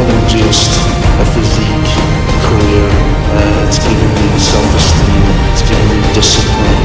more than just a physique, career. Uh, it's given me self-esteem. It's given me discipline.